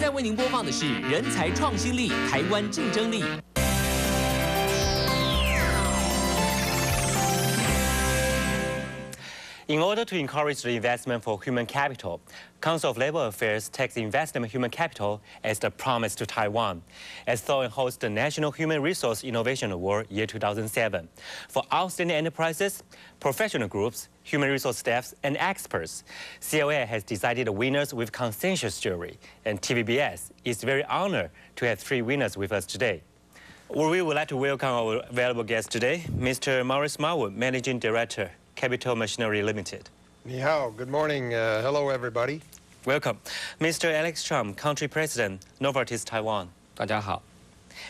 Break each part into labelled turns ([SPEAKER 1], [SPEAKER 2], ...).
[SPEAKER 1] 在为您播放的是《人才创新力：台湾竞争力》。
[SPEAKER 2] In order to encourage the investment for human capital, Council of Labor Affairs takes investment in human capital as the promise to Taiwan, as though hosts the National Human Resource Innovation Award year 2007 for outstanding enterprises, professional groups, human resource staffs, and experts. COA has decided the winners with consensus jury, and TVBS is very honored to have three winners with us today. We would like to welcome our valuable guest today, Mr. Maurice Marwood, Managing Director, Capital Machinery Limited.
[SPEAKER 3] Ni hao. Good morning. Uh, hello, everybody.
[SPEAKER 2] Welcome. Mr. Alex Chum, Country President, Novartis Taiwan.
[SPEAKER 4] 大家好。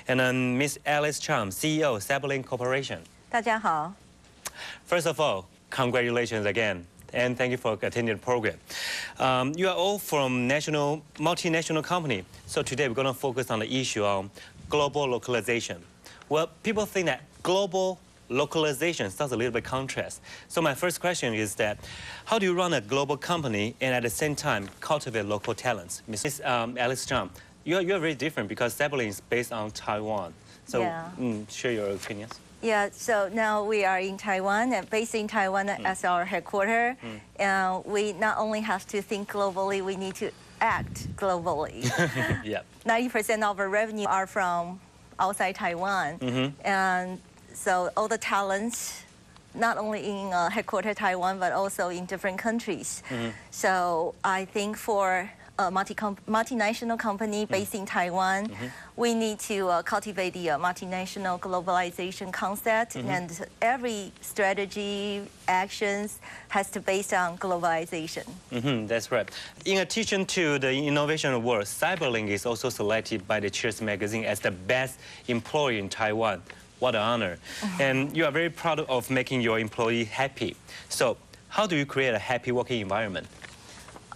[SPEAKER 2] And um, Ms. Alice Chang, CEO, CyberLink Corporation.
[SPEAKER 5] 大家好。
[SPEAKER 2] First of all, congratulations again and thank you for attending the program. Um, you are all from national, multinational company, so today we're going to focus on the issue on global localization. Well, people think that global localization sounds a little bit contrast. So my first question is that, how do you run a global company and at the same time cultivate local talents? Mrs. Um, Alice Chang, you're, you're very different because CyberLink is based on Taiwan. So
[SPEAKER 5] Yeah.
[SPEAKER 2] mm, share your opinions.
[SPEAKER 5] Yeah, so now we are in Taiwan and based in Taiwan uh, mm. as our headquarters. And mm. uh, we not only have to think globally, we need to act globally.
[SPEAKER 2] yeah.
[SPEAKER 5] 90% of our revenue are from outside Taiwan. Mm-hmm. And so all the talents, not only in uh, Taiwan, but also in different countries. So I think for a multi multinational company based in Taiwan, we need to uh, cultivate the uh, multinational globalization concept, and every strategy, actions has to based on globalization.
[SPEAKER 2] hmm that's right. In addition to the innovation award, Cyberlink is also selected by the Cheers magazine as the best employer in Taiwan. What an honor. And you are very proud of making your employee happy. So how do you create a happy working environment?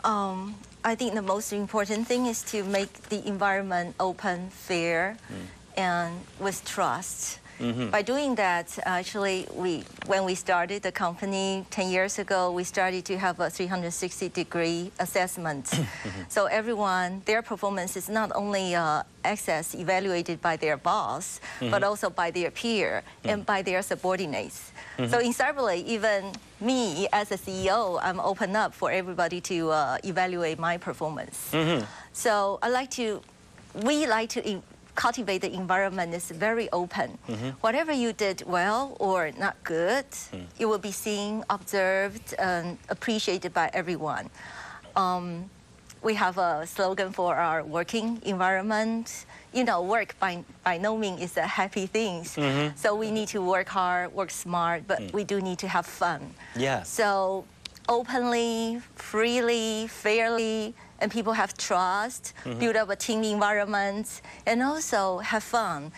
[SPEAKER 5] Um, I think the most important thing is to make the environment open, fair, and with trust. Mm-hmm. By doing that, actually, we when we started the company 10 years ago, we started to have a 360 degree assessment. Mm-hmm. so everyone, their performance is not only uh, access evaluated by their boss, mm-hmm. but also by their peer and by their subordinates. So in CyberLink, even me as a CEO, I'm open up for everybody to uh, evaluate my performance. So I like to, we like to in- cultivate the environment is very open. Mm-hmm. Whatever you did well or not good, mm. it will be seen, observed, and appreciated by everyone. Um, we have a slogan for our working environment. You know, work by, by no means is a happy thing. Mm-hmm. So we need to work hard, work smart, but mm. we do need to have fun.
[SPEAKER 2] Yeah.
[SPEAKER 5] So openly, freely, fairly, and people have trust, mm-hmm. build up a team environment, and also have fun.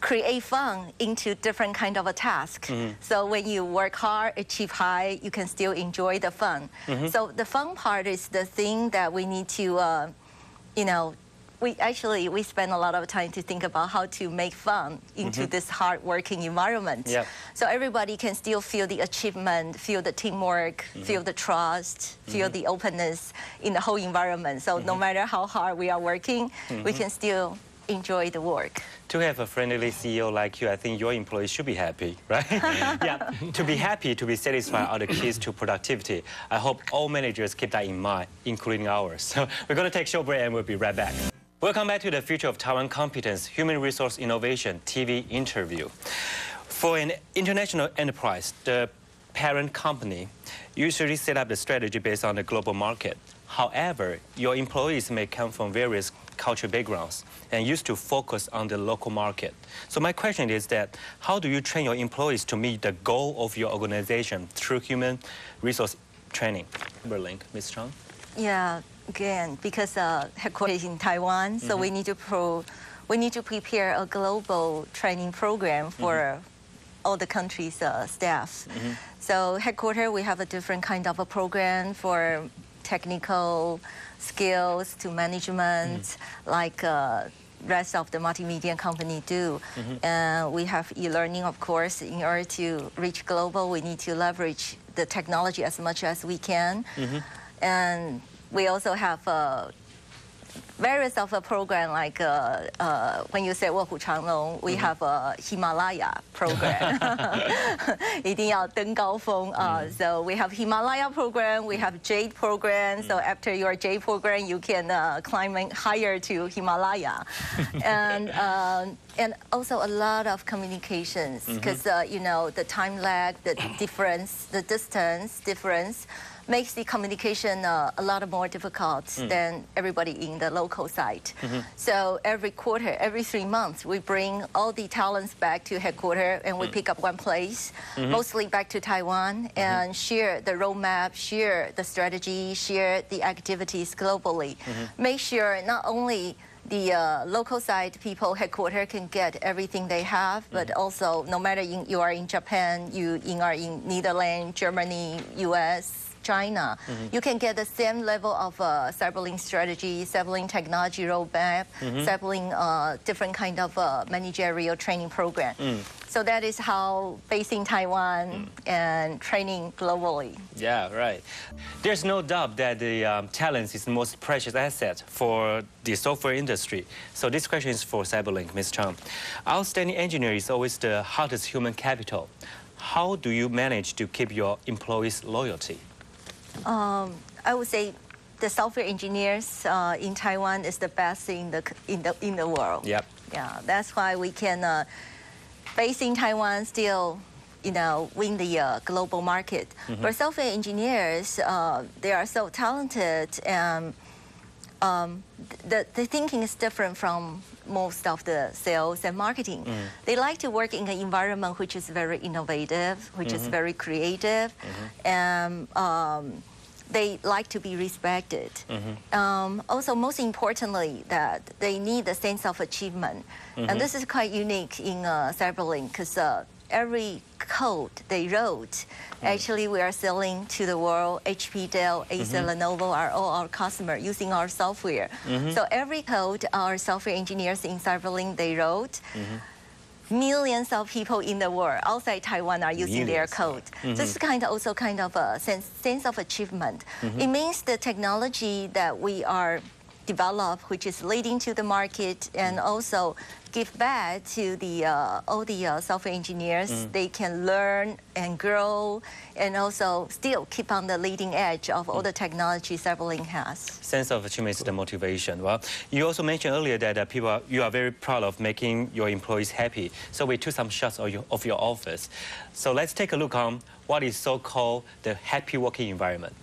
[SPEAKER 5] Create fun into different kind of a task. Mm-hmm. So when you work hard, achieve high, you can still enjoy the fun. Mm-hmm. So the fun part is the thing that we need to, uh, you know, we actually we spend a lot of time to think about how to make fun into mm-hmm. this hard working environment.
[SPEAKER 2] Yeah.
[SPEAKER 5] So everybody can still feel the achievement, feel the teamwork, mm-hmm. feel the trust, feel mm-hmm. the openness in the whole environment. So no matter how hard we are working, we can still enjoy the work.
[SPEAKER 2] To have a friendly CEO like you, I think your employees should be happy, right? yeah. To be happy, to be satisfied are the keys to productivity. I hope all managers keep that in mind, including ours. So we're going to take a short break and we'll be right back. Welcome back to the Future of Taiwan Competence Human Resource Innovation TV interview. For an international enterprise, the parent company usually set up the strategy based on the global market. However, your employees may come from various cultural backgrounds and used to focus on the local market. So my question is that how do you train your employees to meet the goal of your organization through human resource training? CyberLink, Ms. Chang?
[SPEAKER 5] Yeah, again, because uh, headquarters in Taiwan, so we mm-hmm. need to pro, we need to prepare a global training program for mm-hmm. all the countries' uh, staff. Mm-hmm. So headquarters, we have a different kind of a program for technical skills to management, like. Uh, rest of the multimedia company do. And we have e-learning, of course. In order to reach global, we need to leverage the technology as much as we can. And we also have uh, various of a program like uh, uh, when you say 卧虎藏龙, we have a Himalaya program. 一定要登高峰. Uh, so we have Himalaya program, we have Jade program. So after your Jade program, you can uh, climb higher to Himalaya. and um, and also a lot of communications because uh, you know the time lag, the difference, the distance difference makes the communication uh, a lot more difficult mm-hmm. than everybody in the local site. Mm-hmm. So every quarter, every three months, we bring all the talents back to headquarters and we mm. pick up one place, mm-hmm. mostly back to Taiwan, and share the roadmap, share the strategy, share the activities globally. Make sure not only the uh, local side people headquarters can get everything they have, but also no matter in, you are in Japan, you in, are in Netherlands, Germany, U.S., China, you can get the same level of uh, Cyberlink strategy, Cyberlink technology roadmap, Cyberlink uh, different kind of uh, managerial training program. So that is how basing Taiwan and training globally.
[SPEAKER 2] Yeah, right. There's no doubt that the um, talent is the most precious asset for the software industry. So this question is for Cyberlink, Ms. Chang. Outstanding engineer is always the hardest human capital. How do you manage to keep your employees' loyalty?
[SPEAKER 5] Um, I would say the software engineers uh, in Taiwan is the best in the in the in the world.
[SPEAKER 2] Yep.
[SPEAKER 5] Yeah, that's why we can uh, in Taiwan still. You know, win the uh, global market. But software engineers, uh, they are so talented, and um, the the thinking is different from most of the sales and marketing. They like to work in an environment which is very innovative, which is very creative, and um, they like to be respected. Um, also, most importantly, that they need a sense of achievement, and this is quite unique in uh, Cyberlink because uh, every code they wrote, mm. actually we are selling to the world. HP, Dell, Acer, mm-hmm. Lenovo are all our customer using our software. Mm-hmm. So every code our software engineers in Cyberlink they wrote. Mm-hmm. Millions of people in the world outside Taiwan are using their
[SPEAKER 2] Millions.
[SPEAKER 5] code. This is kind of also kind of a sense, sense of achievement. It means the technology that we are develop, which is leading to the market, and also give back to the uh, all the uh, software engineers. They can learn and grow, and also still keep on the leading edge of all the technology Cyberlink has.
[SPEAKER 2] Sense of achievement is the motivation. Well, you also mentioned earlier that uh, people are, you are very proud of making your employees happy. So we took some shots of your, of your office. So let's take a look on what is so-called the happy working environment.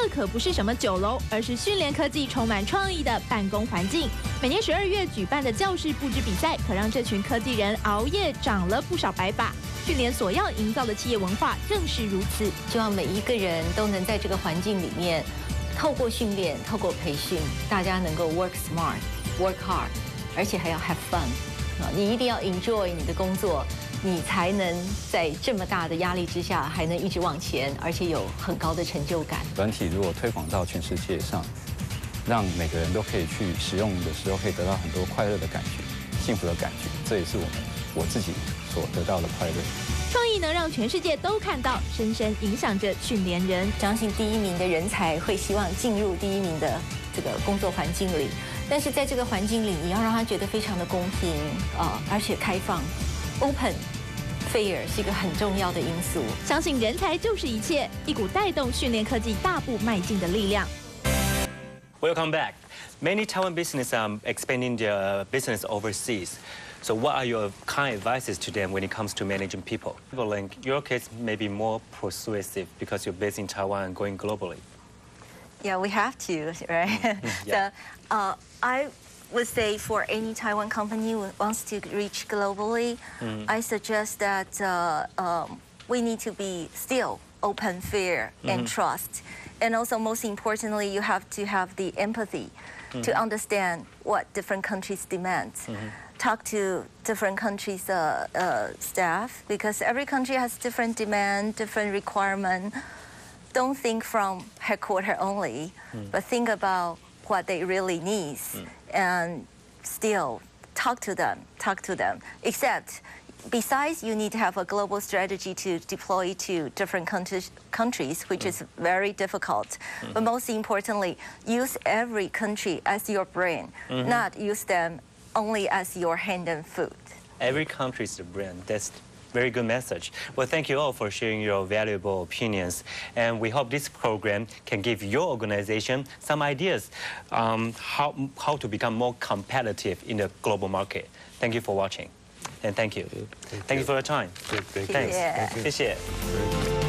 [SPEAKER 4] 这可不是什么酒楼，而是训练科技充满创意的办公环境。每年十二月举办的教室布置比赛，可让这群科技人熬夜长了不少白发。训练所要营造的企业文化正是如此。
[SPEAKER 6] 希望每一个人都能在这个环境里面，透过训练，透过培训，大家能够 work smart, work hard，而且还要 have fun。你一定要 enjoy 你的工作，你才能在这么大的压力之下还能一直往前，而且有很高的成就感。
[SPEAKER 7] 软体如果推广到全世界上，让每个人都可以去使用的时候，可以得到很多快乐的感觉、幸福的感觉，这也是我们我自己所得到的快乐。
[SPEAKER 4] 创意能让全世界都看到，深深影响着训练人。
[SPEAKER 6] 相信第一名的人才会希望进入第一名的这个工作环境里，但是在这个环境里，你要让他觉得非常的公平啊、而且开放 open。fair 是一个很重要的因素。
[SPEAKER 4] 相信人才就是一切，一股带动讯连科技大步迈进的力量。
[SPEAKER 2] Welcome back. Many Taiwan businesses are um, expanding their business overseas. So what are your kind advices to them when it comes to managing people? Like your case may be more persuasive because you're based in Taiwan and going globally.
[SPEAKER 5] Yeah, we have to, right? Mm-hmm.
[SPEAKER 2] yeah.
[SPEAKER 5] So uh, I would say for any Taiwan company who wants to reach globally, I suggest that uh, um, we need to be still open, fair, and trust. And also, most importantly, you have to have the empathy to understand what different countries demand. Talk to different countries' uh, uh, staff because every country has different demand, different requirement. Don't think from headquarters only, but think about what they really need and still talk to them, talk to them. Except besides, you need to have a global strategy to deploy to different countries, countries which is mm. very difficult. But mm-hmm. most importantly, use every country as your brain, mm-hmm. not use them only as your hand and foot.
[SPEAKER 2] Every country is a brand. That's very good message. Well, thank you all for sharing your valuable opinions. And we hope this program can give your organization some ideas um, how, how to become more competitive in the global market. Thank you for watching. And thank you. Thank, you for your time.
[SPEAKER 3] Thank you.
[SPEAKER 2] Thanks.
[SPEAKER 5] Yeah.
[SPEAKER 2] 谢谢。
[SPEAKER 3] Very good.